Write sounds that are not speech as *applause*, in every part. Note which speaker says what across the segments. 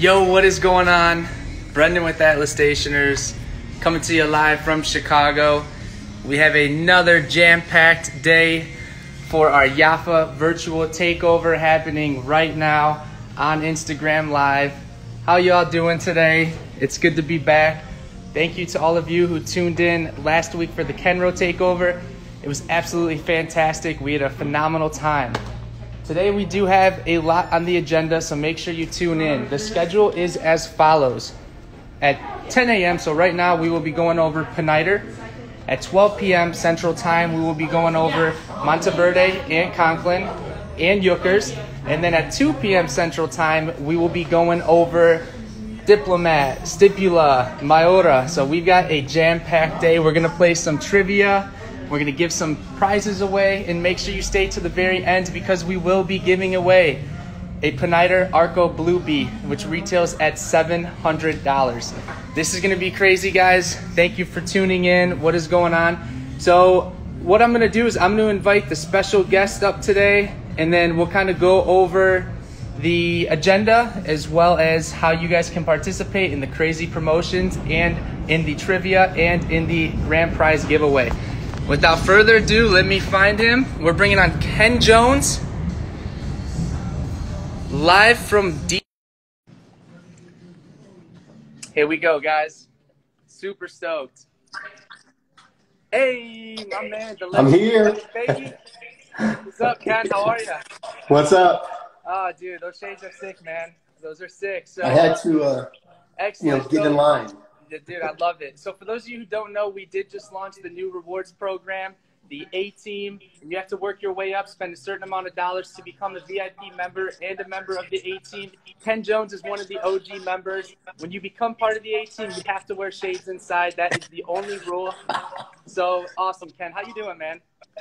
Speaker 1: Yo, what is going on? Brendan with Atlas Stationers, coming to you live from Chicago. We have another jam-packed day for our Yafa virtual takeover happening right now on Instagram Live. How y'all doing today? It's good to be back. Thank you to all of you who tuned in last week for the Kenro takeover. It was absolutely fantastic. We had a phenomenal time. Today we do have a lot on the agenda, so make sure you tune in. The schedule is as follows. At 10 a.m., so right now we will be going over Pineider. At 12 p.m. Central Time, we will be going over Monteverde and Conklin and Yookers. And then at 2 p.m. Central Time, we will be going over Diplomat, Stipula, Maiora. So we've got a jam-packed day. We're gonna play some trivia. We're gonna give some prizes away, and make sure you stay to the very end because we will be giving away a Pineider Arco Blue Bee, which retails at $700. This is gonna be crazy, guys. Thank you for tuning in. What is going on? So, what I'm gonna do is I'm gonna invite the special guest up today, and then we'll kind of go over the agenda as well as how you guys can participate in the crazy promotions and in the trivia and in the grand prize giveaway. Without further ado, let me find him. We're bringing on Ken Jones live from D. Here we go, guys. Super stoked. Hey, my man. The
Speaker 2: I'm here.
Speaker 1: Baby. What's up, Ken? How are you?
Speaker 2: What's up?
Speaker 1: Oh, dude, those shades are sick, man. Those are sick. So
Speaker 2: I had to, uh, you know, get in line.
Speaker 1: Dude, I love it. So for those of you who don't know, we did just launch the new rewards program, the A Team. You have to work your way up, spend a certain amount of dollars to become a VIP member and a member of the A Team. Ken Jones is one of the OG members. When you become part of the A Team, you have to wear shades inside. That is the only rule. So awesome, Ken. How you doing, man?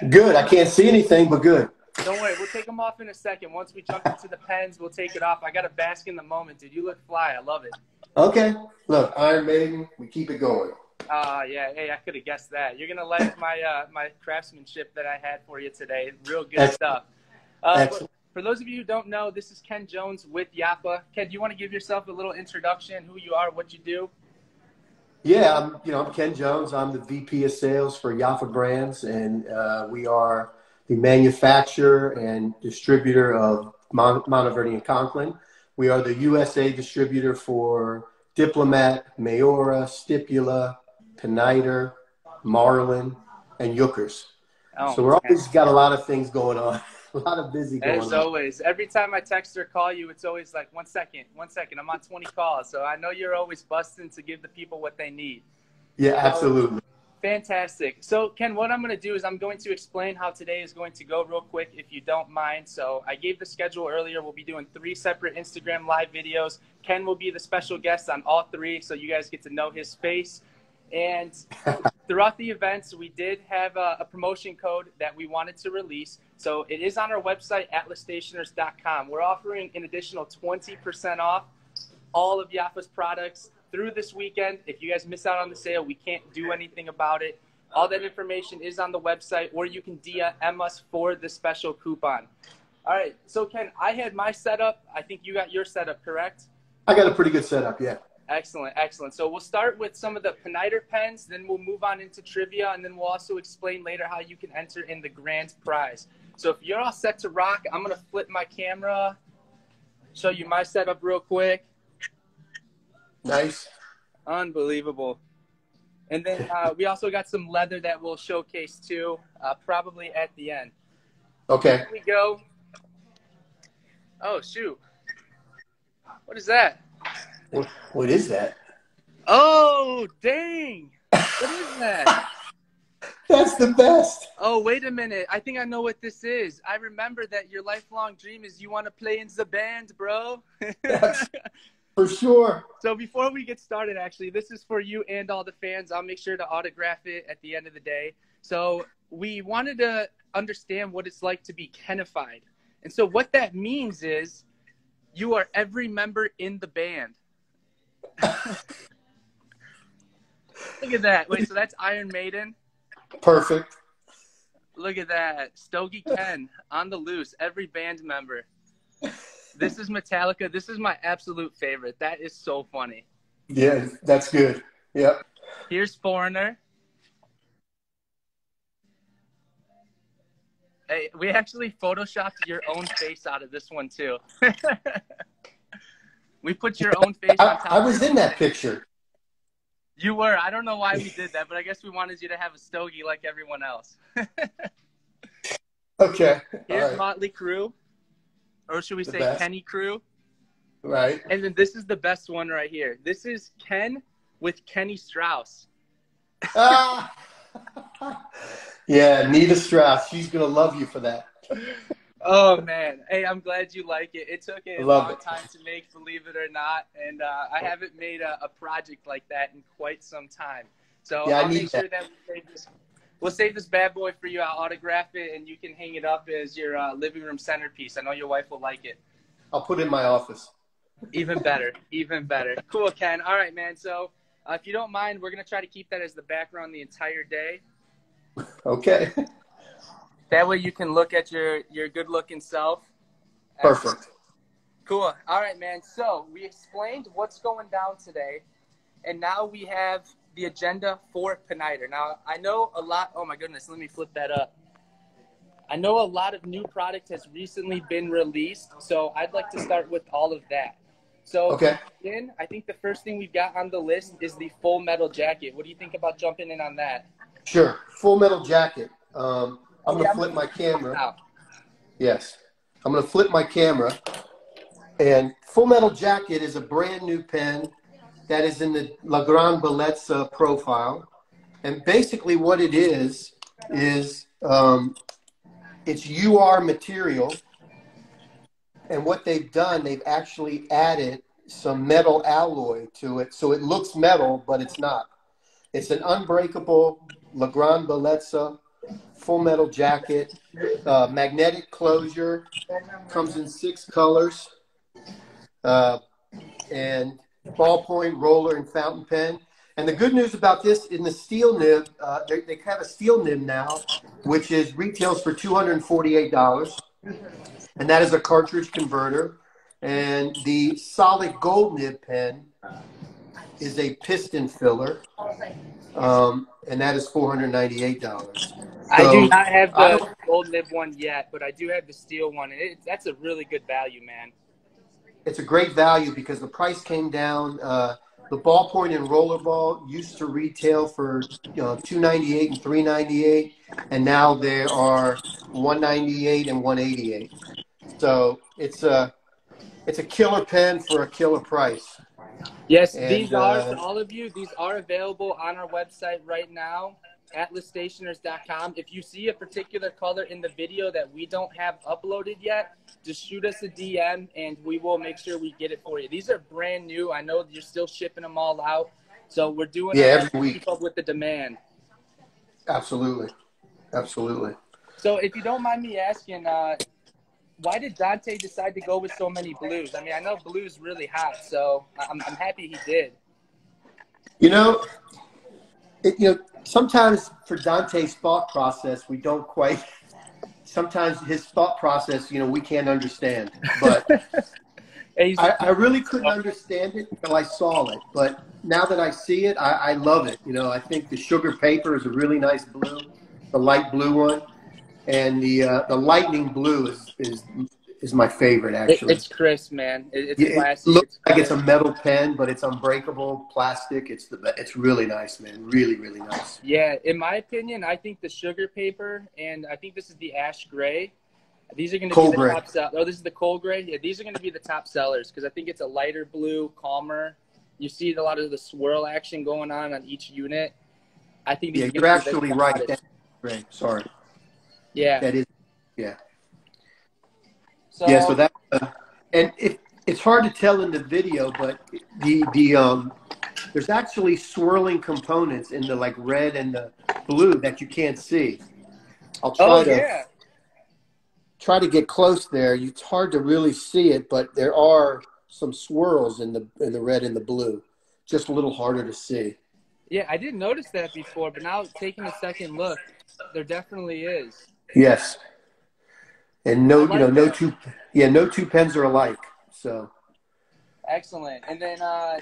Speaker 2: Good. I can't see anything, but good.
Speaker 1: Don't worry, we'll take them off in a second. Once we jump into the pens, we'll take it off. I got to bask in the moment, dude. You look fly. I love it.
Speaker 2: Okay. Look, Iron Maiden, we keep it going.
Speaker 1: Ah, yeah. Hey, I could have guessed that. You're gonna like my uh, my craftsmanship that I had for you today. Real good
Speaker 2: Excellent.
Speaker 1: stuff. Uh, for those of you who don't know, this is Ken Jones with Yafa. Ken, do you want to give yourself a little introduction? Who you are, what you do?
Speaker 2: Yeah, I'm, you know, I'm Ken Jones. I'm the VP of Sales for Yafa Brands, and uh, we are the manufacturer and distributor of Mon- Monteverde and Conklin. We are the USA distributor for Diplomat, Maiora, Stipula, Pineider, Marlen, and Yookers.
Speaker 1: Oh,
Speaker 2: so we're
Speaker 1: man.
Speaker 2: always got a lot of things going on, *laughs* a lot of busy going
Speaker 1: As
Speaker 2: on.
Speaker 1: always, every time I text or call you, it's always like one second, one second. I'm on 20 calls, so I know you're always busting to give the people what they need.
Speaker 2: Yeah, absolutely.
Speaker 1: Fantastic. So, Ken, what I'm going to do is I'm going to explain how today is going to go real quick, if you don't mind. So, I gave the schedule earlier. We'll be doing three separate Instagram live videos. Ken will be the special guest on all three, so you guys get to know his face. And *laughs* throughout the events, we did have a, a promotion code that we wanted to release. So, it is on our website, atlasstationers.com. We're offering an additional 20% off all of Yafa's products through this weekend. If you guys miss out on the sale, we can't do anything about it. All that information is on the website, or you can DM us for the special coupon. All right, so Ken, I had my setup. I think you got your setup, correct?
Speaker 2: I got a pretty good setup, yeah.
Speaker 1: Excellent, excellent. So we'll start with some of the Pineider pens, then we'll move on into trivia, and then we'll also explain later how you can enter in the grand prize. So if you're all set to rock, I'm gonna flip my camera, show you my setup real quick.
Speaker 2: Nice.
Speaker 1: Unbelievable. And then uh, we also got some leather that we'll showcase too, uh, probably at the end.
Speaker 2: Okay.
Speaker 1: Here we go. Oh, shoot. What is that?
Speaker 2: What, what is that?
Speaker 1: Oh, dang. What is that? *laughs*
Speaker 2: That's the best.
Speaker 1: Oh, wait a minute. I think I know what this is. I remember that your lifelong dream is you want to play in the band, bro. *laughs*
Speaker 2: For sure.
Speaker 1: So before we get started, actually, this is for you and all the fans. I'll make sure to autograph it at the end of the day. So we wanted to understand what it's like to be Kenified. And so what that means is you are every member in the band. *laughs* Look at that. Wait, so that's Iron Maiden.
Speaker 2: Perfect.
Speaker 1: Look at that. Stogie Ken on the loose, every band member. This is Metallica. This is my absolute favorite. That is so funny.
Speaker 2: Yeah, that's good. Yep.
Speaker 1: Here's Foreigner. Hey, we actually photoshopped your own face out of this one too. *laughs* we put your own face
Speaker 2: I,
Speaker 1: on top.
Speaker 2: I was in that picture.
Speaker 1: You were. I don't know why we did that, but I guess we wanted you to have a stogie like everyone else. *laughs*
Speaker 2: Okay.
Speaker 1: Here's
Speaker 2: right.
Speaker 1: Motley Crue, or should we
Speaker 2: The
Speaker 1: say
Speaker 2: best.
Speaker 1: Kenny Crew?
Speaker 2: right.
Speaker 1: And then this is the best one right here. This is Ken with Kenny Strauss.
Speaker 2: Ah! *laughs* yeah, Nita Strauss. She's gonna love you for that.
Speaker 1: Oh man, hey, I'm glad you like it. It took a
Speaker 2: Love
Speaker 1: long
Speaker 2: it.
Speaker 1: time to make, believe it or not, and uh, I haven't made a, a project like that in quite some time. So
Speaker 2: Yeah, I
Speaker 1: I'll make sure that we this. We'll save this bad boy for you. I'll autograph it, and you can hang it up as your uh, living room centerpiece. I know your wife will like it.
Speaker 2: I'll put it in my office.
Speaker 1: Even better, even better. Cool, Ken. All right, man. So uh, if you don't mind, we're gonna try to keep that as the background the entire day.
Speaker 2: Okay.
Speaker 1: That way you can look at your your good looking self.
Speaker 2: Perfect.
Speaker 1: Cool. All right, man. So we explained what's going down today, and now we have the agenda for Pineider. Now I know a lot. Oh my goodness, let me flip that up. I know a lot of new product has recently been released, so I'd like to start with all of that. So
Speaker 2: Okay.
Speaker 1: then I think the first thing we've got on the list is the full metal jacket. What do you think about jumping in on that?
Speaker 2: Sure. Full metal jacket. Um, I'm gonna
Speaker 1: I'm-
Speaker 2: flip my camera. Yes. I'm to flip my camera. And Full Metal Jacket is a brand new pen that is in the La Grande Bellezza profile. And basically, what it is, is um, it's UR material. And what they've done, they've actually added some metal alloy to it. So it looks metal, but it's not. It's an unbreakable La Grande Bellezza full metal jacket, uh, magnetic closure, comes in six colors, uh, and ballpoint roller and fountain pen. And the good news about this in the steel nib, uh, they, they have a steel nib now, which is retails for two hundred and forty-eight dollars, and that is a cartridge converter. And the solid gold nib pen is a piston filler, um, and that is four hundred ninety-eight dollars.
Speaker 1: I do not have the gold nib one yet, but I do have the steel one, and it, that's a really good value, man.
Speaker 2: It's a great value because the price came down. Uh, the ballpoint and rollerball used to retail for you know two ninety eight and three ninety eight, and now they are one ninety eight and one eighty eight. So it's a it's a killer pen for a killer price.
Speaker 1: Yes,
Speaker 2: And,
Speaker 1: these are
Speaker 2: uh,
Speaker 1: all of you. These are available on our website right now, atlasstationers.com. If you see a particular color in the video that we don't have uploaded yet, just shoot us a DM and we will make sure we get it for you. These are brand new. I know you're still shipping them all out, so we're doing
Speaker 2: Yeah, every
Speaker 1: to
Speaker 2: week.
Speaker 1: keep up with the demand.
Speaker 2: Absolutely, absolutely.
Speaker 1: So, if you don't mind me asking, uh, why did Dante decide to go with so many blues? I mean, I know blue's really hot, so I'm, I'm happy he did.
Speaker 2: You know, it, you know, sometimes for Dante's thought process, we don't quite. Sometimes his thought process, you know, we can't understand. But *laughs* I, I really couldn't understand it until I saw it. But now that I see it, I, I love it. You know, I think the sugar paper is a really nice blue, the light blue one, and the uh, the lightning blue is is is my favorite
Speaker 1: It,
Speaker 2: actually.
Speaker 1: it's crisp, man. It, it's
Speaker 2: Yeah, it looks
Speaker 1: it's
Speaker 2: like it's a metal pen, but it's unbreakable plastic. It's the it's really nice, man. Really, really nice.
Speaker 1: yeah. In my opinion, I think the sugar paper and I think this is the ash gray. These are going to
Speaker 2: Coal
Speaker 1: be the
Speaker 2: gray.
Speaker 1: top sell. Oh, this is the coal gray. Yeah, these are going to be the top sellers because I think it's a lighter blue, calmer. You see a lot of the swirl action going on on each unit. I think these
Speaker 2: Yeah,
Speaker 1: are
Speaker 2: you're
Speaker 1: gonna be the
Speaker 2: actually right. That, right. Sorry.
Speaker 1: Yeah.
Speaker 2: That is. Yeah.
Speaker 1: So,
Speaker 2: yeah. So that uh, and it it's hard to tell in the video, but the the um there's actually swirling components in the like red and the blue that you can't see. I'll try
Speaker 1: oh
Speaker 2: to
Speaker 1: yeah.
Speaker 2: try to get close there. It's hard to really see it, but there are some swirls in the in the red and the blue. Just a little harder to see.
Speaker 1: Yeah, I didn't notice that before, but now taking a second look, there definitely is.
Speaker 2: Yes. And no, like you know, that. no two, yeah, no two pens are alike. So
Speaker 1: excellent. And then uh,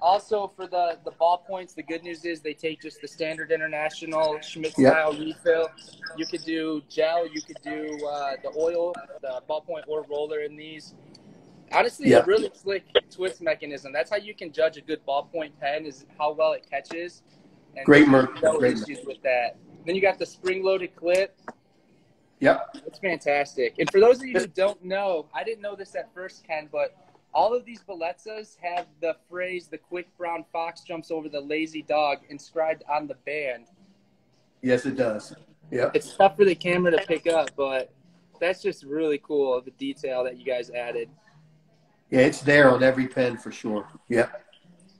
Speaker 1: also for the the ballpoints, the good news is they take just the standard international Schmidt style yep. refill. You could do gel, you could do uh, the oil, the ballpoint or roller in these. Honestly, yep. a really slick twist mechanism. That's how you can judge a good ballpoint pen is how well it catches.
Speaker 2: And Great merc.
Speaker 1: No
Speaker 2: Great
Speaker 1: issues with that. Then you got the spring loaded clip.
Speaker 2: Yep.
Speaker 1: It's fantastic. And for those of you who don't know, I didn't know this at first, Ken, but all of these Bellezzas have the phrase "the quick brown fox jumps over the lazy dog" inscribed on the band.
Speaker 2: Yes, it does. Yeah.
Speaker 1: It's tough for the camera to pick up, but that's just really cool the detail that you guys added.
Speaker 2: Yeah, it's there on every pen for sure. Yeah.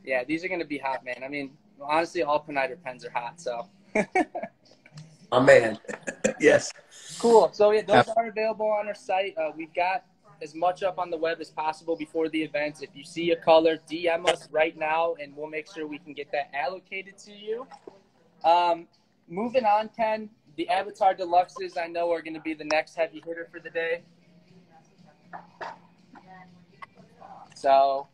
Speaker 1: Yeah, these are going to be hot, man. I mean, honestly, all Pineider pens are hot, so. *laughs*
Speaker 2: My man. *laughs* yes.
Speaker 1: Cool. So yeah, those are available on our site. Uh, we've got as much up on the web as possible before the events. If you see a color, DM us right now, and we'll make sure we can get that allocated to you. Um, moving on, Ken, the Avatar Deluxes I know are going to be the next heavy hitter for the day. So,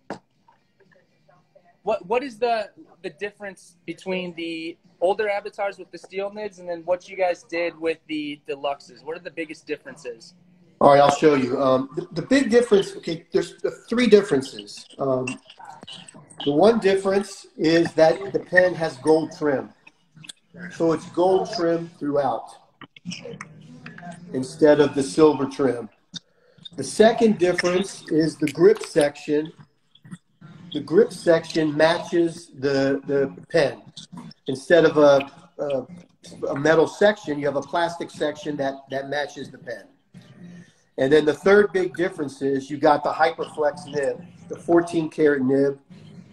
Speaker 1: what what is the the difference between the older avatars with the steel nibs and then what you guys did with the deluxes? What are the biggest differences?
Speaker 2: All right, I'll show you. Um, the, the, big difference, okay, there's three differences. Um, the one difference is that the pen has gold trim. So it's gold trim throughout instead of the silver trim. The second difference is the grip section. The grip section matches the, the pen. Instead of a, a, a metal section, you have a plastic section that, that matches the pen. And then the third big difference is you got the Hyperflex nib, the 14 karat nib,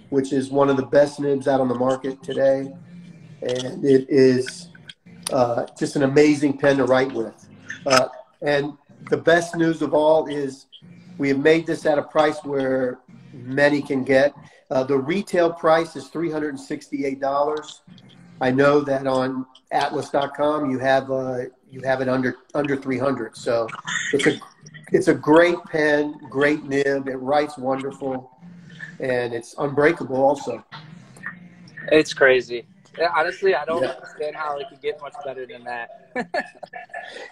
Speaker 2: which is one of the best nibs out on the market today. And it is uh, just an amazing pen to write with. Uh, and the best news of all is we have made this at a price where many can get. Uh, the retail price is $368. I know that on atlas.com you have uh, you have it under under 300. So it's a it's a great pen, great nib. It writes wonderful, and it's unbreakable also.
Speaker 1: It's crazy. Yeah, honestly, I don't yeah. understand how it could get much better than that. *laughs*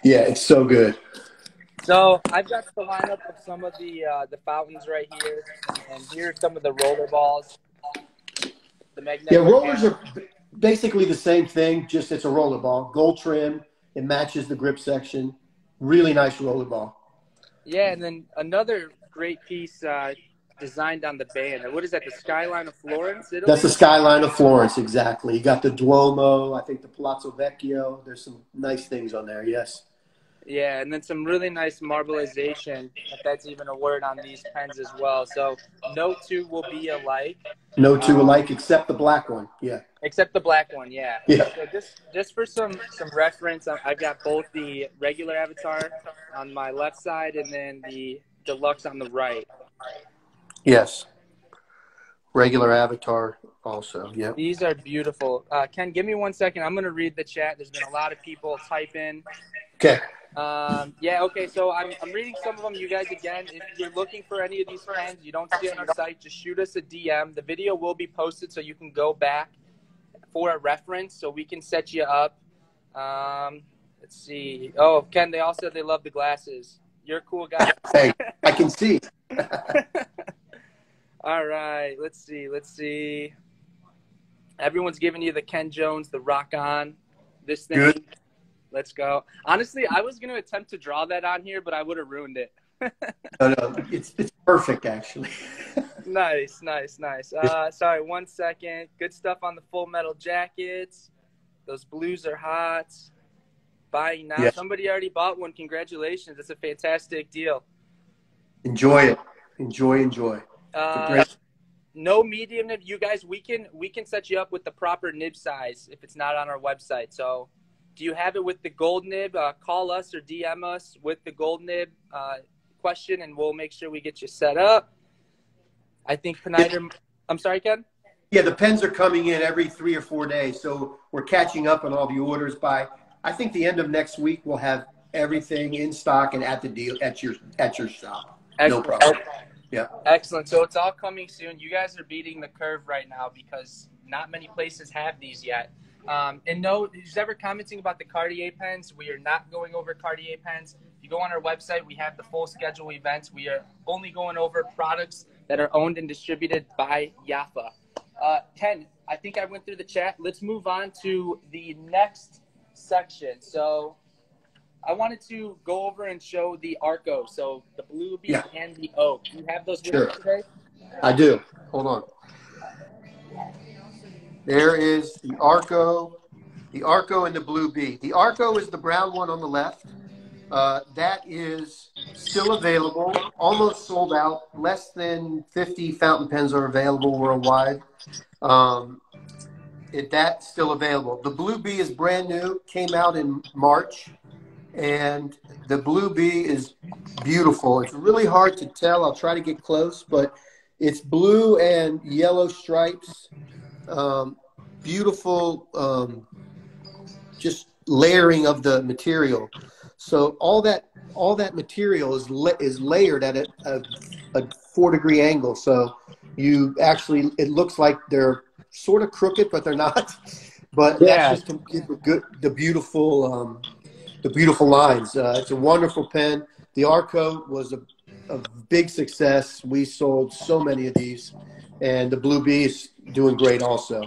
Speaker 2: yeah, it's so good.
Speaker 1: So I've got the lineup of some of the uh, the fountains right here, and here are some of the roller balls.
Speaker 2: The magnetic. Yeah, rollers are basically the same thing, just it's a roller ball, gold trim. It matches the grip section. Really nice roller ball.
Speaker 1: Yeah, and then another great piece uh, designed on the band. What is that? The skyline of Florence? Italy?
Speaker 2: That's the skyline of Florence, exactly. You got the Duomo, I think the Palazzo Vecchio. There's some nice things on there. Yes.
Speaker 1: Yeah, and then some really nice marbleization, if that's even a word on these pens as well. So no two will be alike.
Speaker 2: No two um, alike except the black one. Yeah.
Speaker 1: Except the black one, yeah.
Speaker 2: Yeah.
Speaker 1: So just just for some some reference, I've got both the regular avatar on my left side and then the deluxe on the right.
Speaker 2: Yes. Regular avatar also. Yeah.
Speaker 1: These are beautiful. Uh, Ken, give me one second. I'm going to read the chat. There's been a lot of people type in.
Speaker 2: Okay.
Speaker 1: Um, yeah, okay, so I'm, I'm reading some of them. You guys, again, if you're looking for any of these pens, you don't see it on our site, just shoot us a DM. The video will be posted so you can go back for a reference so we can set you up. Um, let's see. Oh, Ken, they all said they love the glasses. You're a cool guy.
Speaker 2: hey, I can see. *laughs*
Speaker 1: all right, let's see. Let's see. Everyone's giving you the Ken Jones, the rock on. This thing. Good. Let's go. Honestly, I was going to attempt to draw that on here, but I would have ruined it. *laughs*
Speaker 2: no, no, it's, it's perfect, actually. *laughs*
Speaker 1: nice, nice, nice. Uh, sorry, one second. Good stuff on the full metal jackets. Those blues are hot. Buying now. Yes. Somebody already bought one. Congratulations. It's a fantastic deal.
Speaker 2: Enjoy it. Enjoy, enjoy.
Speaker 1: Uh. No medium nib. You guys, we can we can set you up with the proper nib size if it's not on our website. So do you have it with the gold nib? Uh, call us or DM us with the gold nib uh, question, and we'll make sure we get you set up. I think Pineider. I'm sorry, Ken.
Speaker 2: Yeah, the pens are coming in every three or four days, so we're catching up on all the orders. By I think the end of next week, we'll have everything in stock and at the deal at your at your shop.
Speaker 1: Excellent.
Speaker 2: No problem. Yeah.
Speaker 1: Excellent. So it's all coming soon. You guys are beating the curve right now because not many places have these yet. Um, and no, who's ever commenting about the Cartier pens, we are not going over Cartier pens. If you go on our website, we have the full schedule events. We are only going over products that are owned and distributed by Yafa. Uh, Ken, I think I went through the chat. Let's move on to the next section. So I wanted to go over and show the Arco. So the Blue Bee
Speaker 2: Yeah.
Speaker 1: and the Oak. Do you have those
Speaker 2: Sure.
Speaker 1: today?
Speaker 2: I do. Hold on. There is the Arco, the Arco and the Blue Bee. The Arco is the brown one on the left. Uh, that is still available, almost sold out. Less than 50 fountain pens are available worldwide. Um, it, that's still available. The Blue Bee is brand new, came out in March, and the Blue Bee is beautiful. It's really hard to tell. I'll try to get close, but it's blue and yellow stripes. Um, beautiful, um, just layering of the material. So all that all that material is la- is layered at a, a, a four degree angle. So you actually it looks like they're sort of crooked, but they're not. *laughs* But
Speaker 1: Yeah.
Speaker 2: that's just to give the good the beautiful um, the beautiful lines. Uh, it's a wonderful pen. The Arco was a, a big success. We sold so many of these, and the Blue Bee is doing great also.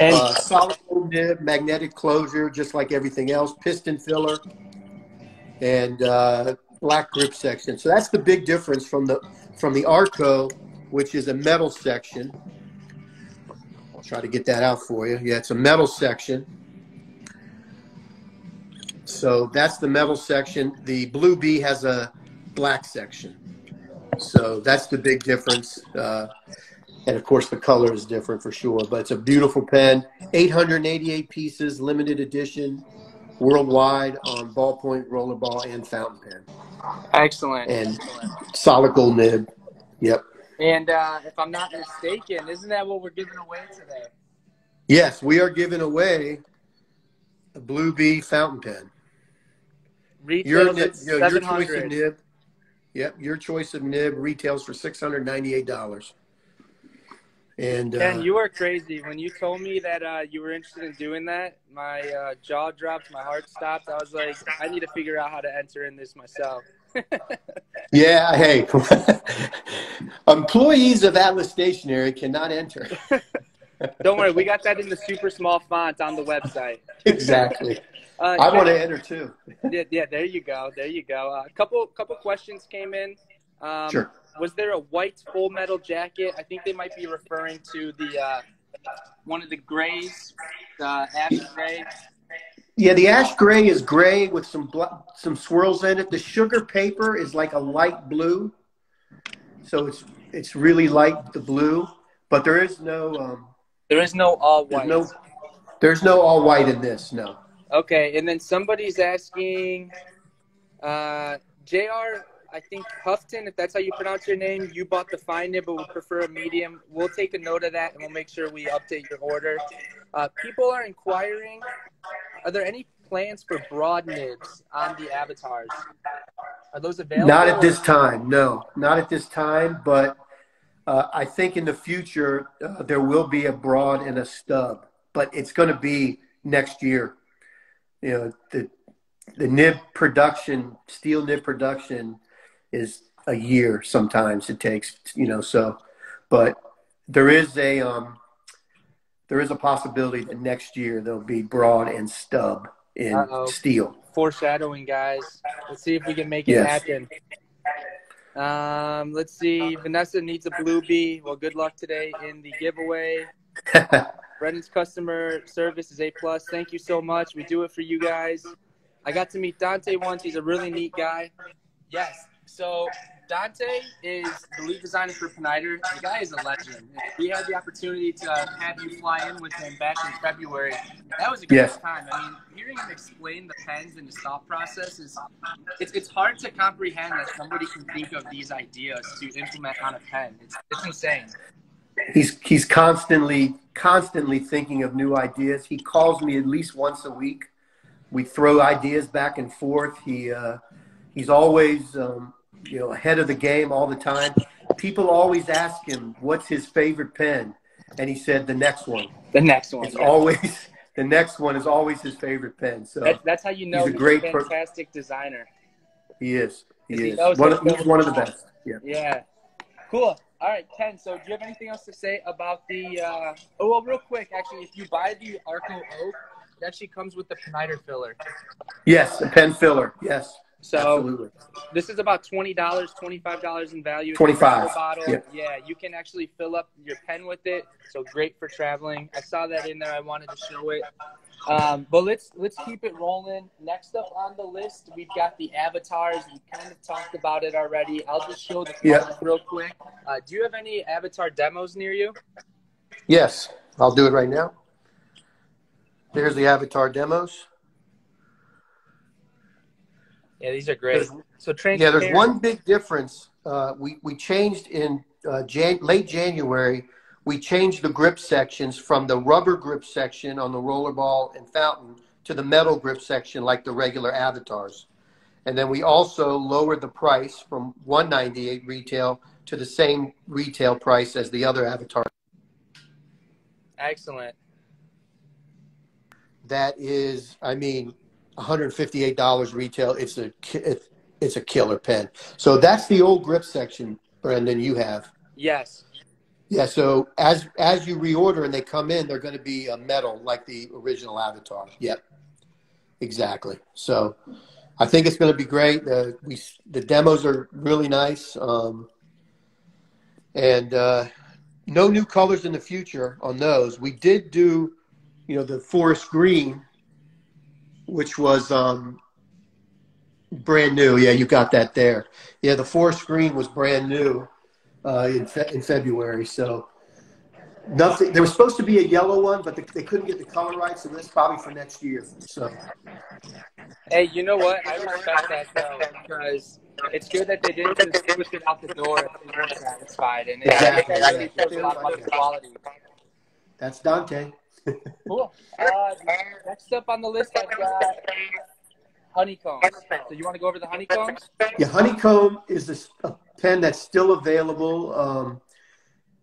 Speaker 1: And
Speaker 2: Uh, solid nib, magnetic closure, just like everything else. Piston filler, and uh, black grip section. So that's the big difference from the from the Arco, which is a metal section. I'll try to get that out for you. Yeah, it's a metal section. So that's the metal section. The Blue Bee has a black section. So that's the big difference. Uh, and of course, the color is different for sure. But it's a beautiful pen. 888 pieces, limited edition, worldwide on ballpoint, rollerball, and fountain pen.
Speaker 1: excellent.
Speaker 2: And solid gold nib. Yep.
Speaker 1: And uh, if I'm not mistaken, isn't that what we're giving away today?
Speaker 2: Yes, we are giving away a Blue Bee fountain pen. Your,
Speaker 1: Retails
Speaker 2: nib, you know, your choice of nib. Yep, your choice of nib retails for six hundred ninety-eight dollars. And uh,
Speaker 1: you are crazy. When you told me that uh, you were interested in doing that, my uh, jaw dropped, my heart stopped. I was like, I need to figure out how to enter in this myself. *laughs*
Speaker 2: yeah, hey, *laughs* employees of Atlas Stationery cannot enter. *laughs*
Speaker 1: Don't worry, we got that in the super small font on the website.
Speaker 2: exactly.
Speaker 1: Uh,
Speaker 2: I want to enter too. *laughs*
Speaker 1: yeah, yeah, there you go. There you go. A uh, couple couple questions came in. Um,
Speaker 2: Sure.
Speaker 1: Was there a white full metal jacket? I think they might be referring to the uh, one of the grays, the ash gray.
Speaker 2: Yeah, the ash gray is gray with some some swirls in it. The sugar paper is like a light blue, so it's it's really light the blue. But there is no um,
Speaker 1: There is no all
Speaker 2: there's
Speaker 1: white.
Speaker 2: no there's no all white in this. No.
Speaker 1: Okay, and then somebody's asking, uh, Jr. I think Houghton, if that's how you pronounce your name, you bought the fine nib, but would prefer a medium. We'll take a note of that, and we'll make sure we update your order. Uh, people are inquiring, are there any plans for broad nibs on the avatars? Are those available?
Speaker 2: Not at this time. No, not at this time. But uh, I think in the future uh, there will be a broad and a stub, but it's going to be next year. You know, the the nib production, steel nib production, is a year. Sometimes it takes. You know, so, but there is a um, there is a possibility that next year there'll be broad and stub in
Speaker 1: Uh-oh.
Speaker 2: steel.
Speaker 1: Foreshadowing, guys. Let's see if we can make it
Speaker 2: Yes.
Speaker 1: happen. Um, let's see. Vanessa needs a blue bee. Well, good luck today in the giveaway. *laughs* Brendan's customer service is A plus. Thank you so much. We do it for you guys. I got to meet Dante once. He's a really neat guy. Yes. So Dante is the lead designer for Pineider. The guy is a legend. We had the opportunity to have you fly in with him back in February. That was a great
Speaker 2: Yes.
Speaker 1: time. I mean, hearing him explain the pens and the thought process is it's, it's hard to comprehend that somebody can think of these ideas to implement on a pen. It's, it's insane.
Speaker 2: He's he's constantly constantly thinking of new ideas. He calls me at least once a week we throw ideas back and forth. He uh, he's always um, you know ahead of the game all the time. People always ask him what's his favorite pen, and he said the next one.
Speaker 1: The next one.
Speaker 2: It's yeah. always *laughs* the next one is always his favorite pen. So
Speaker 1: that, that's how you know he's a great, a fantastic designer.
Speaker 2: He is. He, he is. One, he's one of the best. Yeah.
Speaker 1: Yeah. Cool. All right, Ken. So, do you have anything else to say about the? Uh, oh, well, real quick, actually, if you buy the Arco Oak, it actually comes with the Pineider filler.
Speaker 2: Yes, the pen filler. Yes.
Speaker 1: So Absolutely. this is about twenty dollars, twenty five dollars in value.
Speaker 2: Twenty five
Speaker 1: bottle. Yeah. yeah, you can actually fill up your pen with it. So great for traveling. I saw that in there. I wanted to show it. Um, but let's let's keep it rolling. Next up on the list, we've got the avatars. We kind of talked about it already. I'll just show the yeah. real quick. Uh, do you have any avatar demos near you?
Speaker 2: Yes, I'll do it right now. There's the avatar demos.
Speaker 1: Yeah, these are great. There's,
Speaker 2: so yeah, there's one big difference. Uh, we we changed in uh, Jan- late January. We changed the grip sections from the rubber grip section on the rollerball and fountain to the metal grip section like the regular avatars. And then we also lowered the price from 198 retail to the same retail price as the other avatar.
Speaker 1: Excellent.
Speaker 2: That is, I mean, $158 retail. It's a it's a killer pen. So that's the old grip section, Brendan. You have.
Speaker 1: Yes.
Speaker 2: Yeah. So as as you reorder and they come in, they're going to be a metal like the original Avatar. Yep. Exactly. So I think it's going to be great. Uh, we the demos are really nice, um, and uh, no new colors in the future on those. We did do, you know, the forest green which was um, brand new. Yeah, you got that there. Yeah, the forest green was brand new uh, in fe- in February. So nothing. There was supposed to be a yellow one, but they, they couldn't get the color right, so that's probably for next year. So.
Speaker 1: Hey, you know what? I respect that though because it's good that they didn't just push it out the door if they weren't satisfied, and exactly. it, I shows a lot about the quality.
Speaker 2: That's Dante *laughs*
Speaker 1: cool. Uh, next up on the list, I've got honeycombs. So you want to go over the honeycombs?
Speaker 2: Yeah, honeycomb is a, pen that's still available. Um,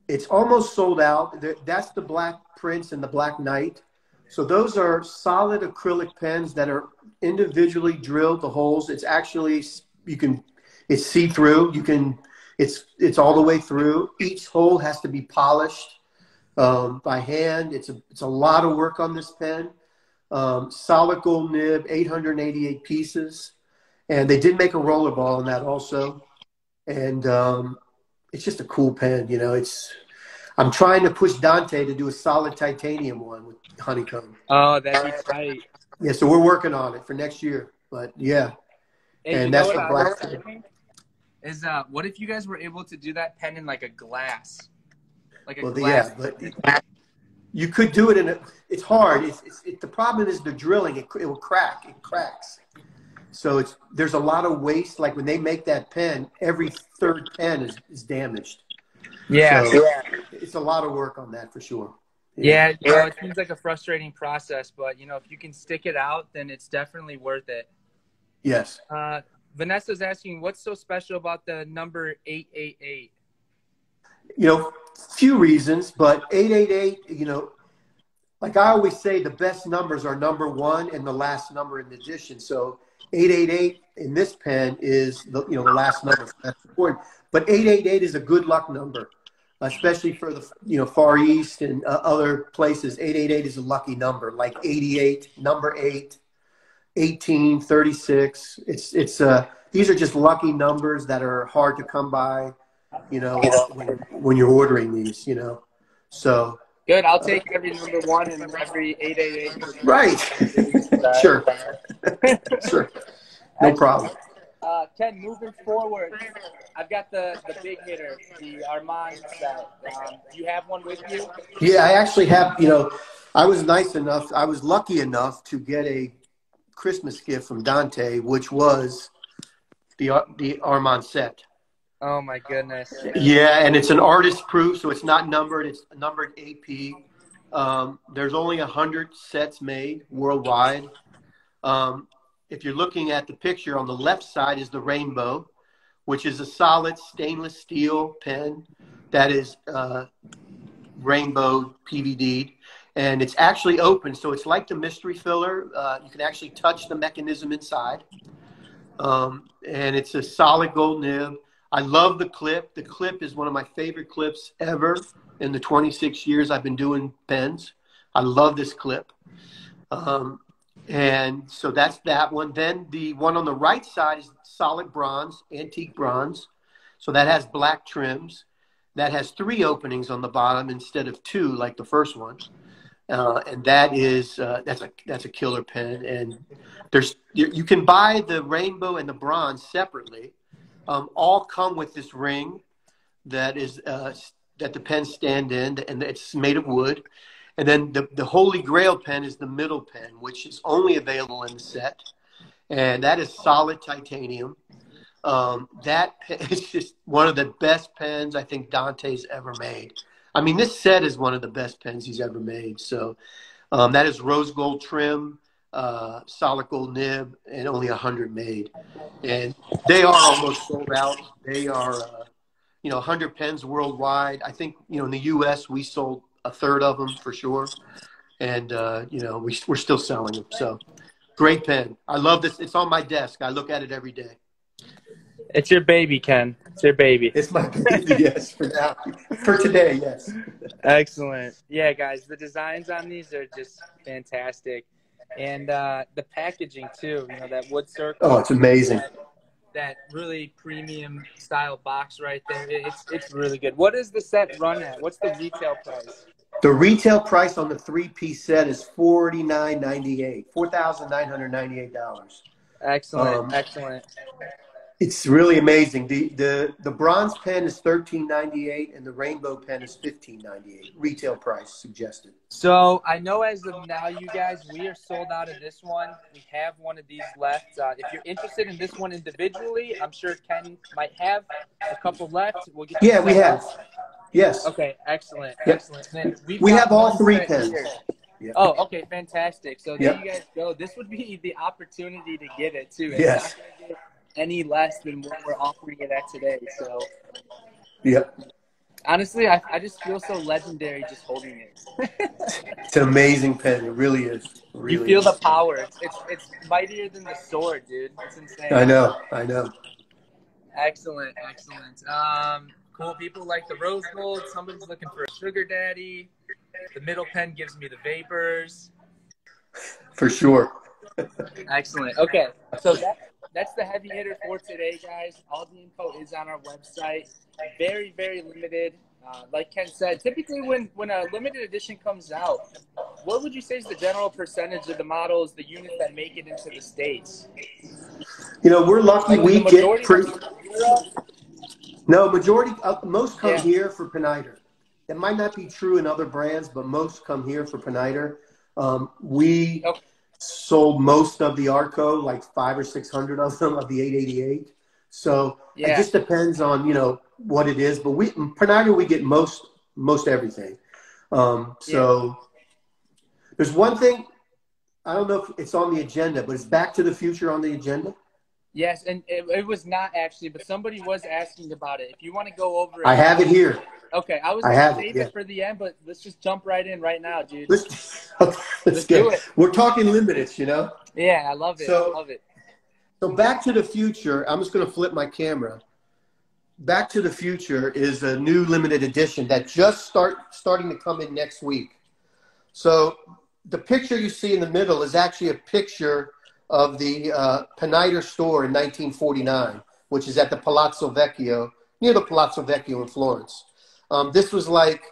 Speaker 2: it's almost sold out. That's the Black Prince and the Black Knight. So those are solid acrylic pens that are individually drilled the holes. It's actually you can it's see through. You can it's it's all the way through. Each hole has to be polished um, by hand. It's a, it's a lot of work on this pen. Um, solid gold nib, 888 pieces. And they did make a rollerball in that also. And um, it's just a cool pen, you know. It's I'm trying to push Dante to do a solid titanium one with honeycomb.
Speaker 1: Oh, that'd be tight.
Speaker 2: Yeah, so we're working on it for next year. But yeah.
Speaker 1: And, and that's the black is uh what if you guys were able to do that pen in like a glass? like a well, glass. Yeah,
Speaker 2: but you could do it in a. It's hard. It's, it's it, the problem is the drilling. It, it will crack. It cracks. So it's there's a lot of waste. Like when they make that pen, every third pen is, is damaged.
Speaker 1: Yeah, so yeah.
Speaker 2: It's a lot of work on that for sure.
Speaker 1: Yeah, you know, it seems like a frustrating process, but you know, if you can stick it out, then it's definitely worth it.
Speaker 2: Yes.
Speaker 1: Uh, Vanessa's asking, what's so special about the number eight eight eight?
Speaker 2: You know, few reasons, but 888, you know, like I always say, the best numbers are number one and the last number in the addition. So 888 in this pen is the you know the last number. That's important. But 888 is a good luck number, especially for the you know Far East and uh, other places. 888 is a lucky number, like 88, number eight, 18, 36. It's it's uh these are just lucky numbers that are hard to come by you know, when, when you're ordering these, you know. So
Speaker 1: good. I'll take every number one and every eight eight eight.
Speaker 2: Right. Sure. sure. *laughs* No problem.
Speaker 1: Uh, Ken, moving forward, I've got the, the big hitter, the Armand set. Um, do you have one with you?
Speaker 2: Yeah, I actually have. You know, I was nice enough. I was lucky enough to get a Christmas gift from Dante, which was the the Armand set.
Speaker 1: Oh my goodness.
Speaker 2: Yeah, and it's an artist proof, so it's not numbered. It's numbered AP. Um, there's only a hundred sets made worldwide. Um, if you're looking at the picture on the left side is the rainbow, which is a solid stainless steel pen that is uh, rainbow PVD'd. And it's actually open, so it's like the mystery filler. Uh, you can actually touch the mechanism inside. Um, and it's a solid gold nib. I love the clip. The clip is one of my favorite clips ever in the 26 years I've been doing pens. I love this clip. Um, and so that's that one. Then the one on the right side is solid bronze, antique bronze. So that has black trims. That has three openings on the bottom instead of two like the first one. Uh, and that is uh, that's a that's a killer pen. And there's you, you, can buy the rainbow and the bronze separately. Um, all come with this ring that is uh, that the pens stand in, and it's made of wood. And then the, the Holy Grail pen is the middle pen, which is only available in the set. And that is solid titanium. Um, that *laughs* is just one of the best pens I think Dante's ever made. I mean, this set is one of the best pens he's ever made. So um, that is rose gold trim, uh, solid gold nib, and only 100 made. And they are almost sold out. They are, uh, you know, 100 pens worldwide. I think, you know, in the U.S., we sold a third of them for sure. And, uh, you know, we, we're still selling them. So great pen. I love this. It's on my desk. I look at it every day.
Speaker 1: It's your baby, Ken. It's your baby.
Speaker 2: It's my baby, *laughs* yes, for now. For today, yes.
Speaker 1: Excellent. Yeah, guys, the designs on these are just fantastic. And uh, the packaging, too, you know, that wood circle.
Speaker 2: Oh, it's amazing.
Speaker 1: That, that really premium style box right there. It's it's really good. What does the set run at? What's the retail price?
Speaker 2: The retail price on the three piece set is forty nine ninety eight, four thousand nine hundred ninety eight dollars.
Speaker 1: Excellent, um, excellent.
Speaker 2: It's really amazing. The the the bronze pen is thirteen ninety eight, and the rainbow pen is fifteen ninety eight. Retail price suggested.
Speaker 1: So I know as of now, you guys, we are sold out of this one. We have one of these left. Uh, if you're interested in this one individually, I'm sure Ken might have a couple left. We'll get.
Speaker 2: Yeah, we have. Yes.
Speaker 1: Okay. Excellent. Yep. Excellent.
Speaker 2: we have all three pens.
Speaker 1: Yep. Oh, okay, fantastic. So there yep. you guys go. This would be the opportunity to get it too.
Speaker 2: It's yes
Speaker 1: any less than what we're offering it at today. So,
Speaker 2: yep.
Speaker 1: Honestly, I, I just feel so legendary just holding it. *laughs*
Speaker 2: it's an amazing pen. It really is. really
Speaker 1: you feel is. the power. It's, it's it's mightier than the sword, dude. It's insane.
Speaker 2: I know. I know.
Speaker 1: Excellent. Excellent. Um, cool. People like the rose gold. Somebody's looking for a sugar daddy. The middle pen gives me the vapors.
Speaker 2: For sure.
Speaker 1: Excellent. Okay. So that *laughs* that's the heavy hitter for today, guys. All the info is on our website. Very, very limited. Uh, like Ken said, typically when, when a limited edition comes out, what would you say is the general percentage of the models, the units that make it into the states?
Speaker 2: You know, we're lucky like we get pretty. No, majority, uh, most come yeah. here for Pineider. It might not be true in other brands, but most come here for Pineider. Um, we okay sold most of the Arco, like five or six hundred of them of the 888. So yeah. it just depends on you know what it is. But we Pineider we get most most everything. Um, so yeah. there's one thing I don't know if it's on the agenda, but it's Back to the Future on the agenda.
Speaker 1: Yes, and it, it was not actually, but somebody was asking about it. If you want to go over, it,
Speaker 2: I have it here.
Speaker 1: Okay, I was going to save it, yeah. for the end, but let's just jump right in right now, dude.
Speaker 2: Let's, *laughs* let's, let's do it. We're talking limited, you know?
Speaker 1: Yeah, I love it. So, I love it.
Speaker 2: So Back to the Future, I'm just going to flip my camera. Back to the Future is a new limited edition that just start starting to come in next week. So the picture you see in the middle is actually a picture of the uh, Pineider store in 1949, which is at the Palazzo Vecchio, near the Palazzo Vecchio in Florence. Um, this was like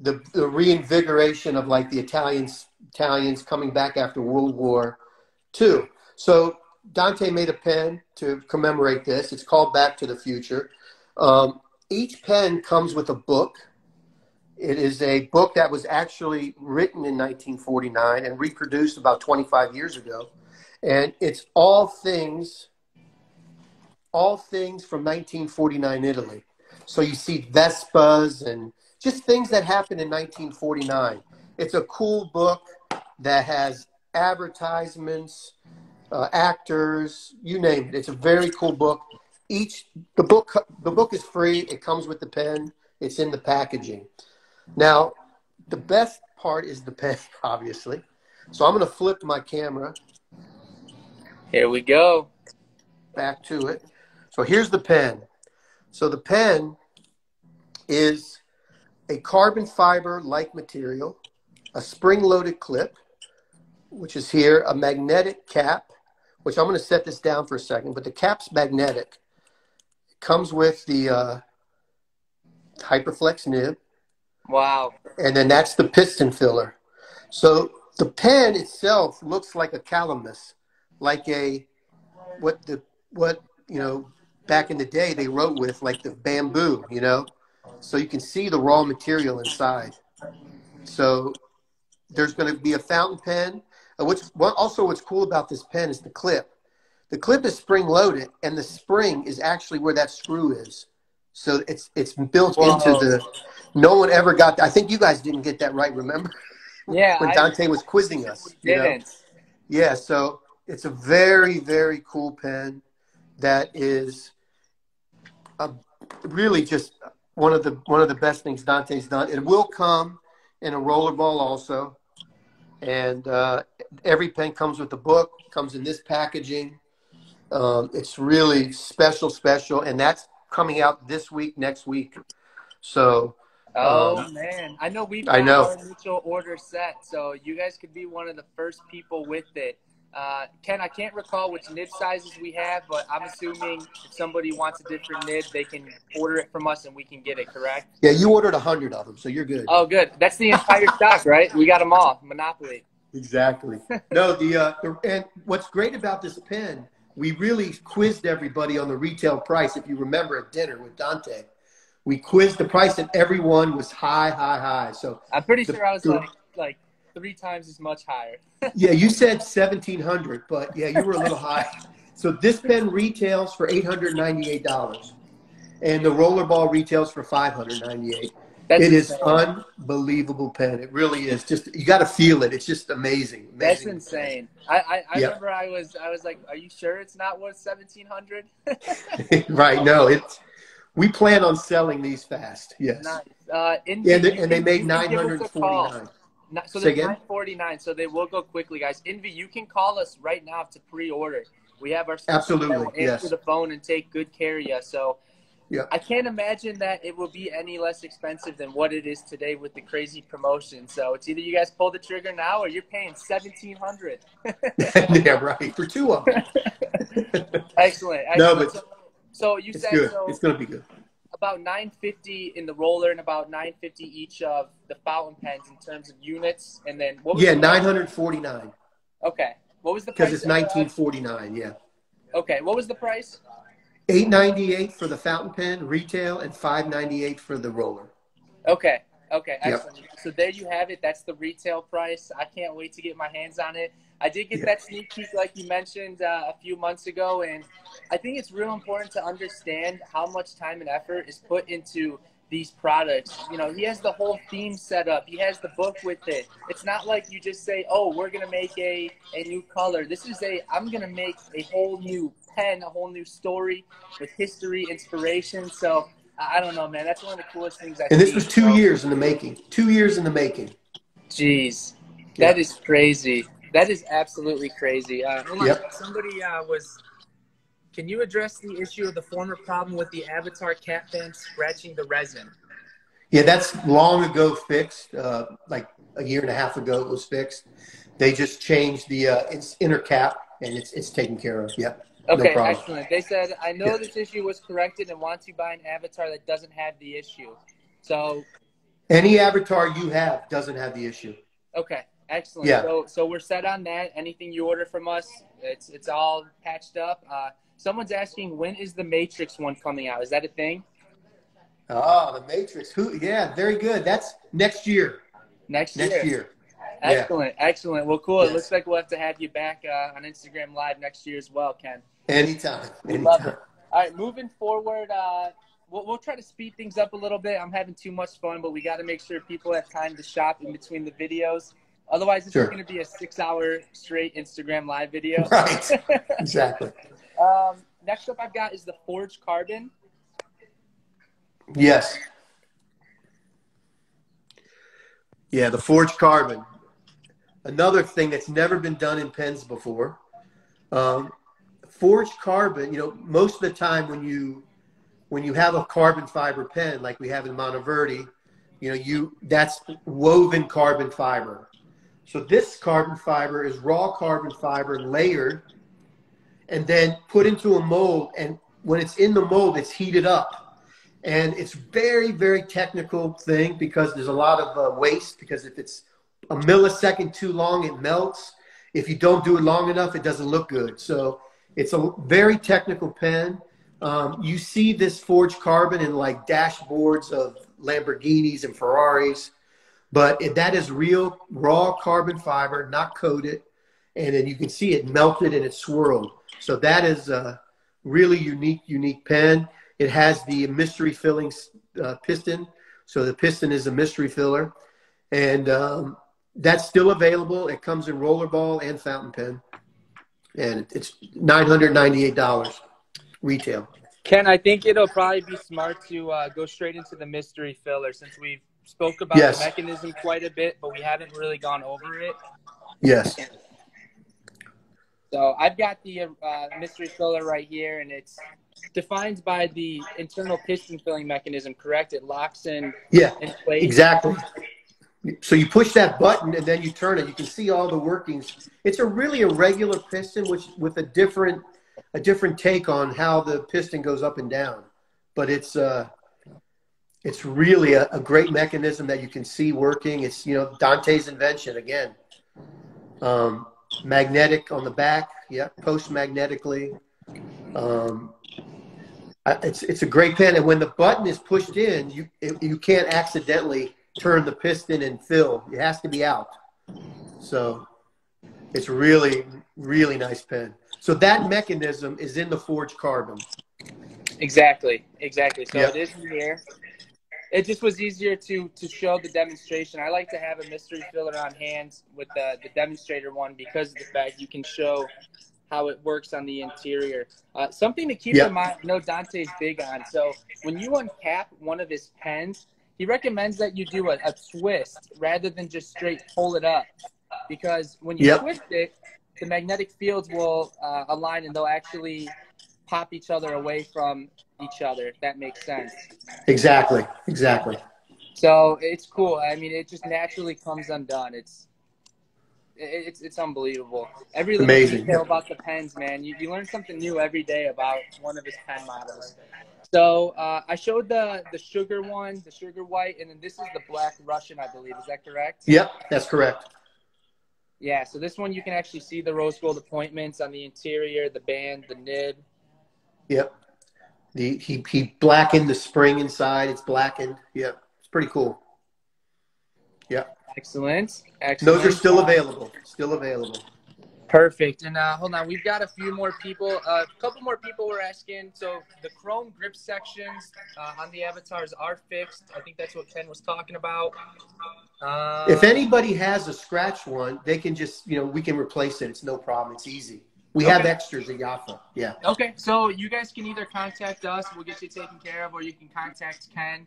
Speaker 2: the, the reinvigoration of like the Italians Italians coming back after World War II. So Dante made a pen to commemorate this. It's called Back to the Future. Um, each pen comes with a book. It is a book that was actually written in 1949 and reproduced about 25 years ago. And it's all things, all things from 1949 Italy. So you see Vespas and just things that happened in 1949. It's a cool book that has advertisements, uh, actors, you name it. It's a very cool book. Each the book the book is free. It comes with the pen. It's in the packaging. Now, the best part is the pen, *laughs* obviously. So I'm going to flip my camera.
Speaker 1: Here we go.
Speaker 2: Back to it. So here's the pen. So the pen is a carbon fiber like material, a spring loaded clip, which is here, a magnetic cap, which I'm going to set this down for a second, but the cap's magnetic. It comes with the uh, Hyperflex nib.
Speaker 1: Wow.
Speaker 2: And then that's the piston filler. So the pen itself looks like a calamus, like a what the what you know back in the day they wrote with like the bamboo, you know. So you can see the raw material inside. So there's going to be a fountain pen. Which also what's cool about this pen is the clip. The clip is spring loaded, and the spring is actually where that screw is. So it's it's built Whoa. into the. No one ever got. I think you guys didn't get that right. Remember?
Speaker 1: Yeah. *laughs*
Speaker 2: when Dante I, was quizzing us. Didn't. Know? Yeah. So it's a very very cool pen that is a, really just one of the one of the best things Dante's done. It will come in a rollerball also, and uh, every pen comes with a book. Comes in this packaging. Um, it's really special, special, and that's coming out this week, next week. So.
Speaker 1: Oh um, man, I know we.
Speaker 2: I know.
Speaker 1: Our initial order set, so you guys could be one of the first people with it. Uh, Ken, I can't recall which nib sizes we have, but I'm assuming if somebody wants a different nib, they can order it from us and we can get it, correct?
Speaker 2: Yeah, you ordered a hundred of them, so you're good.
Speaker 1: Oh, good. That's the entire *laughs* stock, right? We got them all. Monopoly.
Speaker 2: Exactly. No, the, uh, the and what's great about this pen, we really quizzed everybody on the retail price. If you remember at dinner with Dante, we quizzed the price, and everyone was high, high, high. So
Speaker 1: I'm pretty the, sure I was the, like like three times as much higher. *laughs*
Speaker 2: yeah, you said 1700 but yeah, you were a little high. So this pen retails for $898 and the rollerball retails for $598. It is unbelievable pen. It really is. Just you got to feel it. It's just amazing. amazing
Speaker 1: That's insane. I, I, I remember I was I was like, are you sure it's not worth 1700 *laughs*
Speaker 2: Right. No, *laughs* it's we plan on selling these fast. Yes. Nice. Uh, yeah, and they, and they made 949. So they're nine
Speaker 1: forty nine. So they will go quickly, guys. Envy, you can call us right now to pre order. We have our
Speaker 2: absolutely answer
Speaker 1: yes. the phone and take good care of you. So
Speaker 2: yeah.
Speaker 1: I can't imagine that it will be any less expensive than what it is today with the crazy promotion. So it's either you guys pull the trigger now or you're paying seventeen hundred. *laughs*
Speaker 2: yeah, right. For two of them.
Speaker 1: excellent, *laughs* excellent.
Speaker 2: No, but
Speaker 1: so, so you said
Speaker 2: good.
Speaker 1: So,
Speaker 2: it's going to be good
Speaker 1: about 950 in the roller and about 950 each of the fountain pens in terms of units. And then
Speaker 2: what was Yeah, 949.
Speaker 1: Okay. What was the price?
Speaker 2: Because it's 1949, yeah.
Speaker 1: Okay. What was the price?
Speaker 2: 898 for the fountain pen retail and 598 for the roller.
Speaker 1: Okay. Okay, excellent. Yep. So there you have it. That's the retail price. I can't wait to get my hands on it. I did get that sneak peek, like you mentioned uh, a few months ago, and I think it's real important to understand how much time and effort is put into these products. You know, he has the whole theme set up. He has the book with it. It's not like you just say, "Oh, we're gonna make a a new color." This is a I'm gonna make a whole new pen, a whole new story with history, inspiration. So I don't know, man. That's one of the coolest things I.
Speaker 2: And this was two so. years in the making. Two years in the making.
Speaker 1: Jeez, that yeah. is crazy. That is absolutely crazy. Uh,
Speaker 2: yep.
Speaker 1: Somebody uh, was. Can you address the issue of the former problem with the Avatar cat band scratching the resin?
Speaker 2: Yeah, that's long ago fixed. Uh, like a year and a half ago, it was fixed. They just changed the uh, inner cap, and it's it's taken care of. Yeah.
Speaker 1: Okay, no excellent. They said, I know yeah. this issue was corrected and want to buy an avatar that doesn't have the issue. So
Speaker 2: any avatar you have doesn't have the issue.
Speaker 1: Okay, excellent.
Speaker 2: Yeah.
Speaker 1: So so we're set on that. Anything you order from us, it's it's all patched up. Uh, someone's asking when is the Matrix one coming out? Is that a thing?
Speaker 2: Oh, the Matrix. Who yeah, very good. That's next year.
Speaker 1: Next year.
Speaker 2: Next year.
Speaker 1: Excellent, yeah. excellent. Well, cool. Yes. It looks like we'll have to have you back uh, on Instagram Live next year as well, Ken.
Speaker 2: Anytime. Anytime.
Speaker 1: Love it. All right, moving forward, uh, we'll, we'll try to speed things up a little bit. I'm having too much fun, but we got to make sure people have time to shop in between the videos. Otherwise, it's
Speaker 2: Sure.
Speaker 1: going to be a six-hour straight Instagram live video. *laughs*
Speaker 2: Right. exactly. *laughs*
Speaker 1: um, next up, I've got is the Forge Carbon.
Speaker 2: Yes. Yeah, the forged carbon. Another thing that's never been done in pens before. Um, forged carbon. You know, most of the time when you when you have a carbon fiber pen like we have in Monteverde, you know, you that's woven carbon fiber. So this carbon fiber is raw carbon fiber layered and then put into a mold. And when it's in the mold, it's heated up. And it's very, very technical thing because there's a lot of uh, waste because if it's a millisecond too long, it melts. If you don't do it long enough, it doesn't look good. So it's a very technical pen. Um, you see this forged carbon in like dashboards of Lamborghinis and Ferraris, but that is real raw carbon fiber, not coated. And then you can see it melted and it swirled. So that is a really unique, unique pen. It has the mystery filling uh, piston. So the piston is a mystery filler. And um, that's still available. It comes in rollerball and fountain pen. And it's $998 retail.
Speaker 1: Ken, I think it'll probably be smart to uh, go straight into the mystery filler since we've spoke about
Speaker 2: Yes.
Speaker 1: the mechanism quite a bit, but we haven't really gone over it.
Speaker 2: Yes.
Speaker 1: So I've got the uh, mystery filler right here, and it's defined by the internal piston filling mechanism. Correct? It locks in
Speaker 2: Yeah,
Speaker 1: in
Speaker 2: exactly. So you push that button and then you turn it. You can see all the workings. It's a really a regular piston, which with a different a different take on how the piston goes up and down. But it's uh, it's really a, a great mechanism that you can see working. It's you know Dante's invention again. Um, magnetic on the back, yeah, post magnetically. Um, it's it's a great pen, and when the button is pushed in, you it, you can't accidentally turn the piston and fill. It has to be out. So it's really really nice pen. So that mechanism is in the forged carbon.
Speaker 1: Exactly, exactly. So
Speaker 2: Yeah.
Speaker 1: it is in here. It just was easier to to show the demonstration. I like to have a mystery filler on hand with the, the demonstrator one because of the fact you can show how it works on the interior. Uh, something to keep
Speaker 2: Yeah.
Speaker 1: in mind, know Dante's big on. So when you uncap one of his pens, he recommends that you do a, a twist rather than just straight pull it up. Because when you
Speaker 2: Yep.
Speaker 1: twist it, the magnetic fields will uh, align and they'll actually pop each other away from each other, if that makes sense.
Speaker 2: Exactly. Exactly.
Speaker 1: So it's cool. I mean, it just naturally comes undone. It's it's it's unbelievable. Every little
Speaker 2: Amazing.
Speaker 1: detail about the pens, man. You, you learn something new every day about one of his pen models. So uh, I showed the the sugar one, the sugar white, and then this is the black Russian, I believe. Is that correct?
Speaker 2: Yep, that's correct.
Speaker 1: Yeah. So this one you can actually see the rose gold appointments on the interior, the band, the nib.
Speaker 2: Yep. The he he blackened the spring inside. It's blackened. Yeah, It's pretty cool. Yeah.
Speaker 1: Excellent. Excellent.
Speaker 2: Those are still available. Still available.
Speaker 1: Perfect. And uh, hold on, we've got a few more people. Uh, a couple more people were asking. So the chrome grip sections uh, on the avatars are fixed. I think that's what Ken was talking about. Uh,
Speaker 2: If anybody has a scratch one, they can just you know we can replace it. It's no problem. It's easy. We have extras at Yafa. Yeah.
Speaker 1: Okay, so you guys can either contact us, we'll get you taken care of, or you can contact Ken.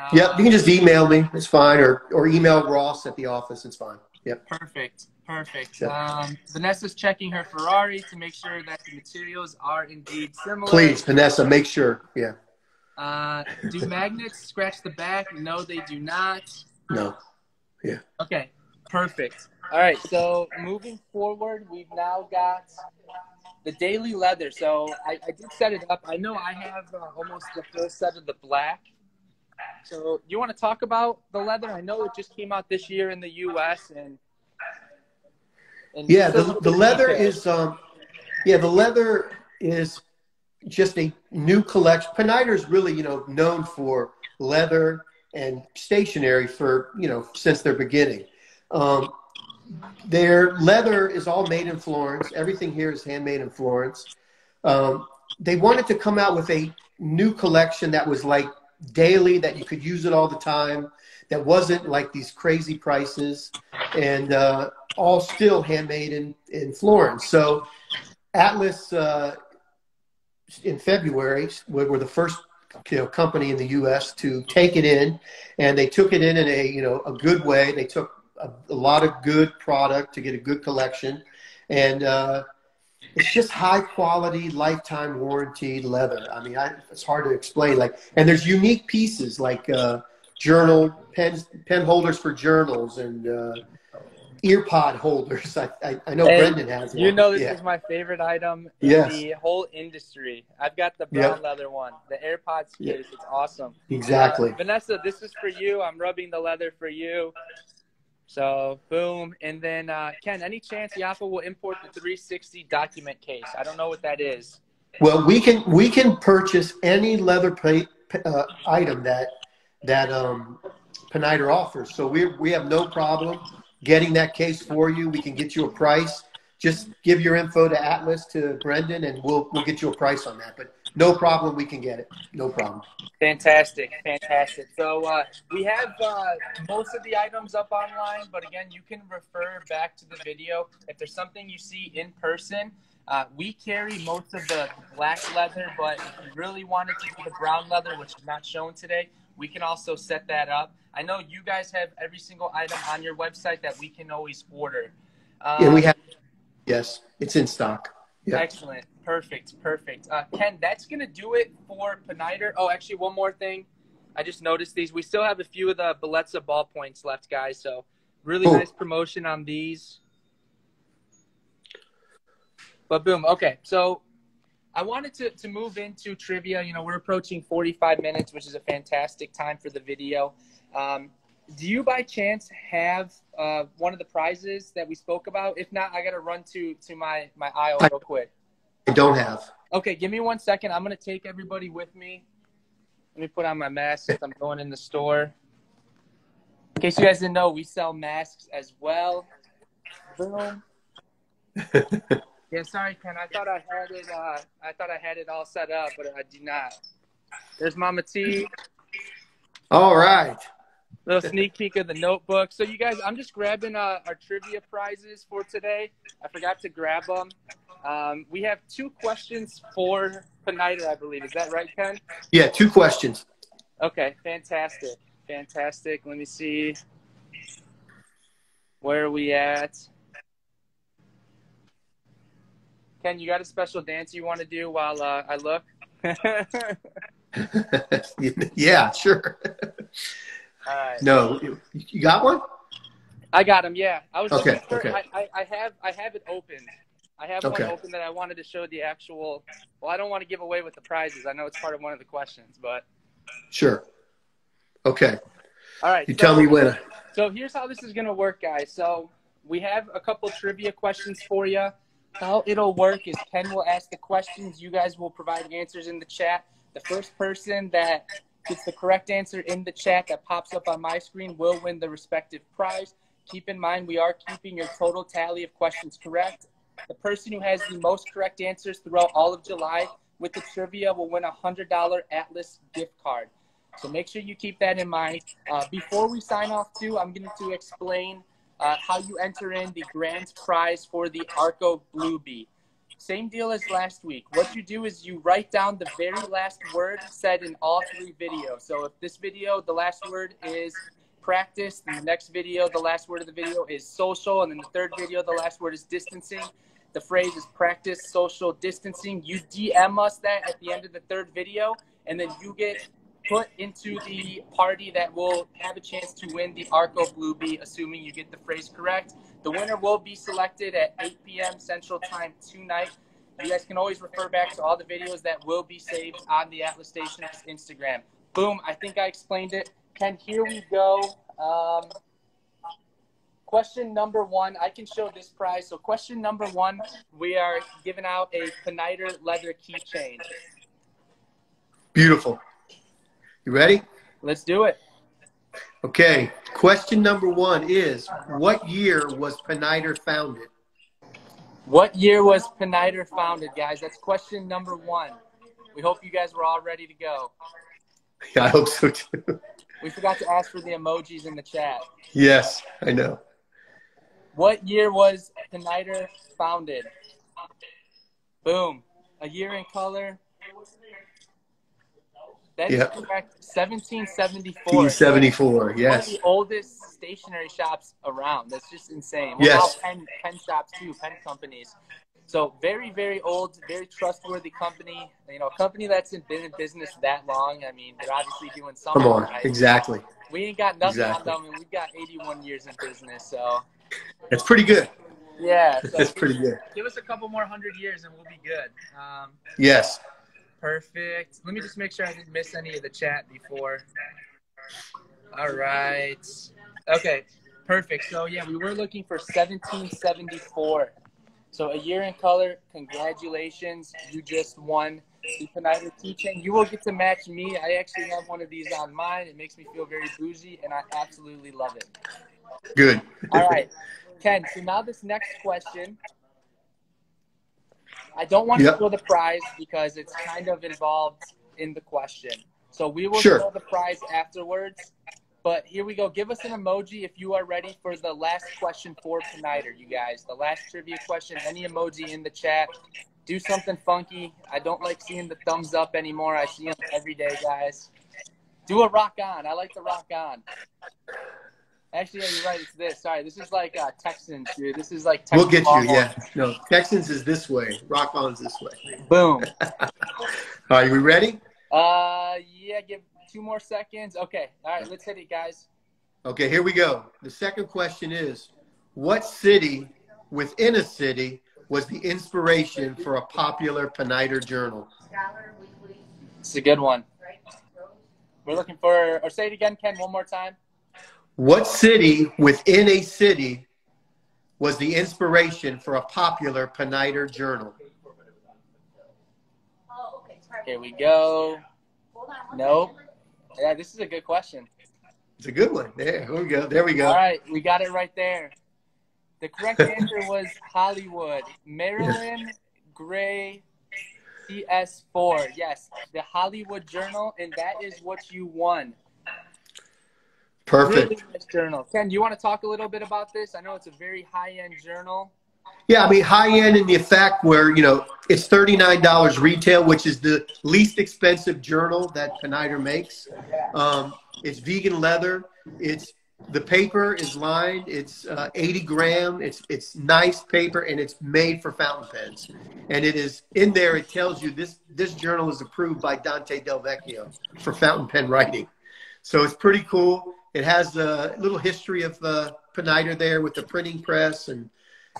Speaker 1: Uh,
Speaker 2: Yep. You can just email me. It's fine, or or email Ross at the office. It's fine. Yep.
Speaker 1: Perfect. Perfect.
Speaker 2: Sure.
Speaker 1: Um, Vanessa's checking her Ferrari to make sure that the materials are indeed similar.
Speaker 2: Please, Vanessa, make sure. Yeah.
Speaker 1: Uh, do magnets scratch the back? No, they do not.
Speaker 2: No. Yeah.
Speaker 1: Okay, perfect. All right, so moving forward, we've now got the daily leather. So I, I did set it up. I know I have uh, almost the first set of the black. So you want to talk about the leather? I know it just came out this year in the U.S. and, and
Speaker 2: Yeah, the, the leather
Speaker 1: detail.
Speaker 2: is um yeah, the leather is just a new collection. Pineider's really, you know, known for leather and stationery for, you know, since their beginning. Um, their leather is all made in Florence. Everything here is handmade in Florence. Um, they wanted to come out with a new collection that was like daily, that you could use it all the time, that wasn't like these crazy prices, and uh, all still handmade in in Florence. So Atlas uh, in February we were the first you know company in the U.S. to take it in, and they took it in in a you know a good way. They took a, a lot of good product to get a good collection, and uh, it's just high quality, lifetime warranty leather. I mean, I, it's hard to explain. Like, and there's unique pieces like uh, journal pen pen holders for journals and uh, earpod holders. *laughs* I, I, I know
Speaker 1: And
Speaker 2: Brendan has one.
Speaker 1: You know, this
Speaker 2: yeah.
Speaker 1: is my favorite item in
Speaker 2: Yes.
Speaker 1: the whole industry. I've got the brown
Speaker 2: Yep.
Speaker 1: leather one, the AirPods case. It's awesome.
Speaker 2: exactly.
Speaker 1: Uh, Vanessa, this is for you. I'm rubbing the leather for you. So, boom. And then, uh, Ken, any chance Yafa will import the 360 document case? I don't know what that is.
Speaker 2: Well, we can we can purchase any leather plate uh, item that that um, Pineider offers. So we we have no problem getting that case for you. We can get you a price. Just give your info to Atlas to Brendan, and we'll we'll get you a price on that. But no problem, we can get it. No problem.
Speaker 1: Fantastic, fantastic. So uh, we have uh, most of the items up online, but again, you can refer back to the video if there's something you see in person. Uh, we carry most of the black leather, but if you really wanted to do the brown leather, which is not shown today, we can also set that up. I know you guys have every single item on your website that we can always order.
Speaker 2: And we have yes, it's in stock. Yeah.
Speaker 1: Excellent. Perfect. Perfect. Uh, Ken, that's going to do it for Pineider. Oh, actually, one more thing. I just noticed these. We still have a few of the Bellezza ballpoints left, guys. So, really nice promotion on these. But boom. Okay. So, I wanted to, to move into trivia. You know, we're approaching 45 minutes, which is a fantastic time for the video. Um, do you by chance have uh, one of the prizes that we spoke about? If not, I got to run to, to my, my aisle real quick.
Speaker 2: I don't have.
Speaker 1: Okay, give me one second. I'm gonna take everybody with me. Let me put on my mask since I'm going in the store. In case you guys didn't know, we sell masks as well. Boom. *laughs* Yeah, sorry, Ken. I thought I had it. Uh, I thought I had it all set up, but I do not. There's Mama T.
Speaker 2: All right.
Speaker 1: Little sneak peek of the notebook. So you guys, I'm just grabbing uh, our trivia prizes for today. I forgot to grab them. Um, we have two questions for Pineider, I believe. Is that right, Ken?
Speaker 2: Yeah, two questions.
Speaker 1: Okay, fantastic. Fantastic. Let me see. Where are we at? Ken, you got a special dance you want to do while uh, I look? *laughs* *laughs*
Speaker 2: yeah, sure. *laughs*
Speaker 1: All right.
Speaker 2: No, you- you got one?
Speaker 1: I got him. Yeah, I was
Speaker 2: Okay,
Speaker 1: for.
Speaker 2: okay.
Speaker 1: I, I, I have I have it open. I have
Speaker 2: Okay.
Speaker 1: one open that I wanted to show the actual. Well, I don't want to give away with the prizes. I know it's part of one of the questions, but
Speaker 2: Sure. Okay.
Speaker 1: all right.
Speaker 2: You
Speaker 1: so-
Speaker 2: tell me when.
Speaker 1: So here's how this is going to work, guys. So we have a couple trivia questions for you. How it'll work is Ken will ask the questions. You guys will provide answers in the chat. The first person that gets the correct answer in the chat that pops up on my screen will win the respective prize. Keep in mind, we are keeping your total tally of questions correct. The person who has the most correct answers throughout all of July with the trivia will win a $100 Atlas gift card. So make sure you keep that in mind. Uh, before we sign off, too, I'm going to explain uh, how you enter in the grand prize for the Arco Blue Bee. Same deal as last week. What you do is you write down the very last word said in all three videos. So if this video, the last word is practice, and the next video, the last word of the video is social, and then the third video, the last word is distancing. The phrase is practice social distancing. You DM us that at the end of the third video, and then you get put into the party that will have a chance to win the Arco Blue Bee, assuming you get the phrase correct. The winner will be selected at 8 p.m. Central Time tonight. You guys can always refer back to all the videos that will be saved on the Atlas Stationers Instagram. Boom, I think I explained it. Ken, here we go. Um, question number one, I can show this prize. So, question number one, we are giving out a Pineider leather keychain.
Speaker 2: Beautiful. You ready?
Speaker 1: Let's do it.
Speaker 2: Okay. Question number one is What year was Pineider founded?
Speaker 1: What year was Pineider founded, guys? That's question number one. We hope you guys were all ready to go.
Speaker 2: Yeah, *laughs* I hope so too.
Speaker 1: we forgot to ask for the emojis in the chat.
Speaker 2: Yes, I know.
Speaker 1: What year was Pineider founded? Boom. A year in color. That is
Speaker 2: Yep.
Speaker 1: correct. 1774.
Speaker 2: P74, yes.
Speaker 1: One of the oldest stationery shops around. That's just insane. Well,
Speaker 2: Yes.
Speaker 1: pen, pen shops too, pen companies. So very, very old, very trustworthy company. You know, a company that's been in business that long. I mean, they're obviously doing something
Speaker 2: Come on,
Speaker 1: right.
Speaker 2: exactly.
Speaker 1: We ain't got nothing
Speaker 2: Exactly.
Speaker 1: on them, and we've got 81 years in business. So
Speaker 2: That's pretty good.
Speaker 1: yeah, so
Speaker 2: That's pretty good.
Speaker 1: give us a couple more hundred years, and we'll be good. Um,
Speaker 2: Yes.
Speaker 1: Perfect. Let me just make sure I didn't miss any of the chat before. All right. Okay. Perfect. So yeah, we were looking for 1774. So a year in color. Congratulations. You just won the Pineider keychain. You will get to match me. I actually have one of these on mine. It makes me feel very bougie, and I absolutely love it.
Speaker 2: Good.
Speaker 1: All right, Ken. So now this next question, I don't want
Speaker 2: Yep.
Speaker 1: to show the prize because it's kind of involved in the question. So we will
Speaker 2: Sure.
Speaker 1: show the prize afterwards. But here we go. Give us an emoji if you are ready for the last question for Pineider, you guys. The last trivia question. Any emoji in the chat. Do something funky. I don't like seeing the thumbs up anymore. I see them every day, guys. Do a rock on. I like the rock on. Actually, yeah, you're right. It's this. Sorry, this is like uh, Texans, dude. This is like Texans.
Speaker 2: We'll get you, yeah. No, Texans is this way. Rock on's this way.
Speaker 1: Boom. *laughs*
Speaker 2: Are we ready?
Speaker 1: Uh, yeah. Give two more seconds. Okay. All right. Let's hit it, guys.
Speaker 2: Okay, here we go. The second question is What city within a city was the inspiration for a popular Pineider journal?
Speaker 1: It's a good one. We're looking for, or say it again, Ken, one more time.
Speaker 2: What city within a city was the inspiration for a popular Pineider journal?
Speaker 3: Oh, okay.
Speaker 1: Here we go.
Speaker 3: Hold on one
Speaker 1: Nope. Yeah, this is a good question.
Speaker 2: It's a good one. There, here we go. There we go.
Speaker 1: All right, we got it right there. The correct *laughs* answer was Hollywood. Marilyn Gray CS4. Yes, the Hollywood Journal, and that is what you won.
Speaker 2: Perfect.
Speaker 1: Really nice journal. Ken, do you want to talk a little bit about this? I know it's a very high end journal.
Speaker 2: Yeah, I mean, high end in the effect where, you know, it's $39 retail, which is the least expensive journal that Pineider makes. Um, it's vegan leather. It's the paper is lined. It's uh, 80 gram. It's it's nice paper and it's made for fountain pens. And it is in there. It tells you this this journal is approved by Dante Del Vecchio for fountain pen writing. So it's pretty cool. It has a little history of uh, Pineider there with the printing press, and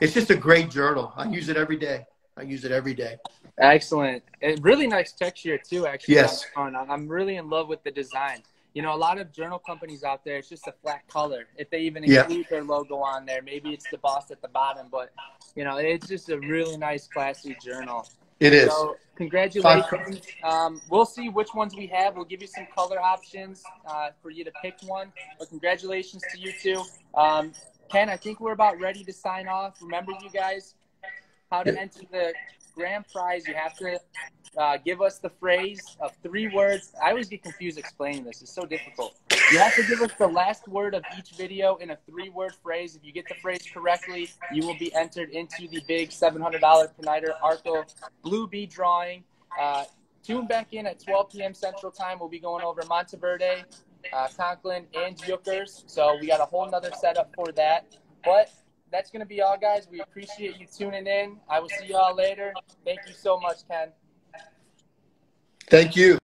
Speaker 2: it's just a great journal. I use it every day. I use it every day.
Speaker 1: Excellent. And really nice texture too, actually.
Speaker 2: Yes.
Speaker 1: on the front. I'm really in love with the design. You know, a lot of journal companies out there, it's just a flat color. If they even
Speaker 2: Yeah.
Speaker 1: include their logo on there, maybe it's the boss at the bottom, but you know, it's just a really nice, classy journal.
Speaker 2: It is.
Speaker 1: So congratulations. Um, we'll see which ones we have. We'll give you some color options uh, for you to pick one. But congratulations to you two. Um, Ken, I think we're about ready to sign off. Remember, you guys, how to enter the grand prize. You have to uh, give us the phrase of three words. I always get confused explaining this. It's so difficult. You have to give us the last word of each video in a three-word phrase. If you get the phrase correctly, you will be entered into the big $700 Pineider Arco Blue Bee drawing. Uh, tune back in at 12 p.m. Central Time. We'll be going over Monteverde, uh, Conklin, and Yookers. So we got a whole nother setup for that. But that's going to be all, guys. We appreciate you tuning in. I will see you all later. Thank you so much, Ken.
Speaker 2: Thank you.